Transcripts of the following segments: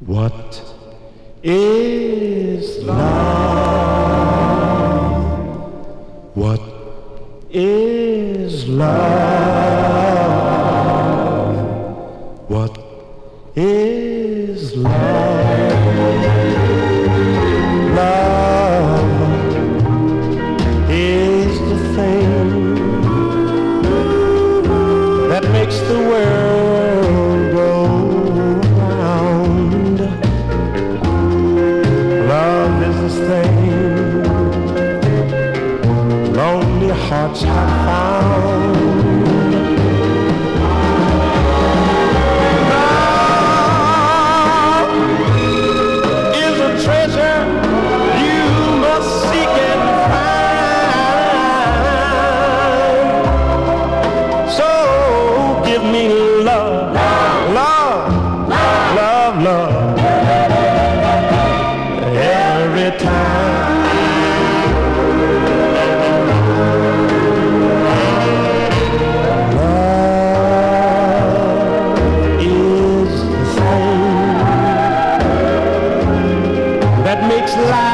What is love? What is love? What is love? Love is the thing that makes the world. hearts have found. Love is a treasure you must seek and find. So give me Life.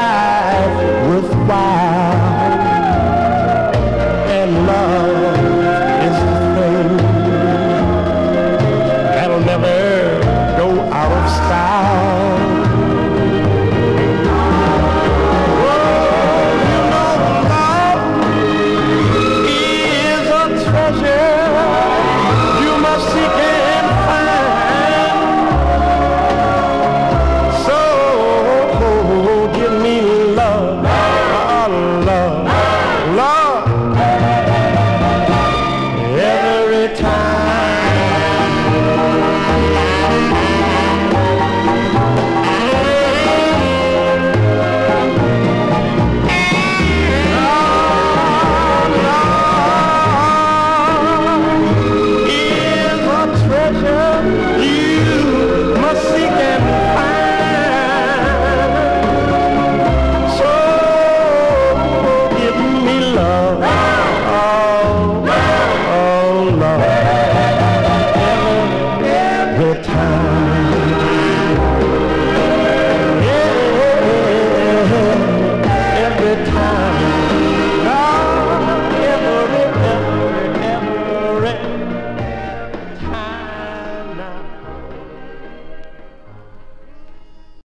Amen.